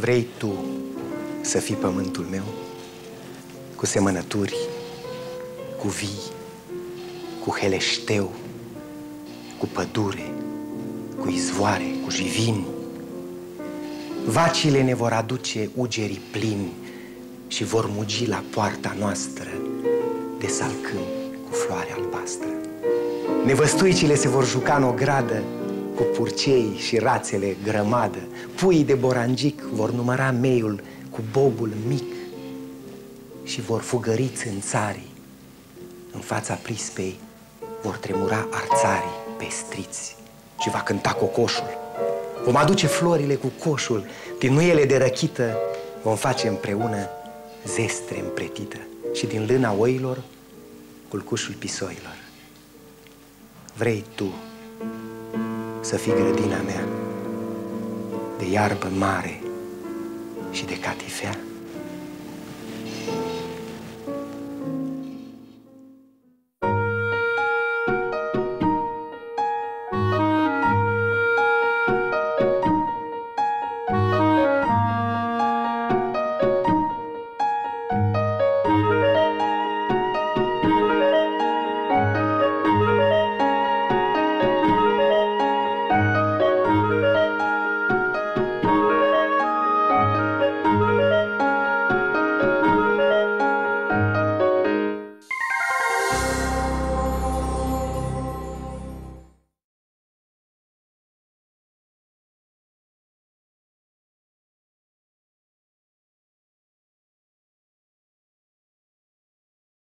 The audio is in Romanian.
Vrei tu să fii pământul meu? Cu semănături, cu vii, cu heleșteu, cu pădure, cu izvoare, cu jivini. Vacile ne vor aduce ugerii plini și vor mugi la poarta noastră de salcâm cu floare albastră. Nevăstuicile se vor juca în ogradă cu purcei și rațele grămadă. Puii de borangic vor număra meiul cu bobul mic și vor fugări țânțarii. În fața prispei vor tremura arțarii pestriți și va cânta cocoșul. Vom aduce florile cu coșul, din nuiele de răchită vom face împreună zestre împretită și din lâna oilor culcușul pisoilor. Vrei tu să fii grădina mea de iarbă mare și de catifea?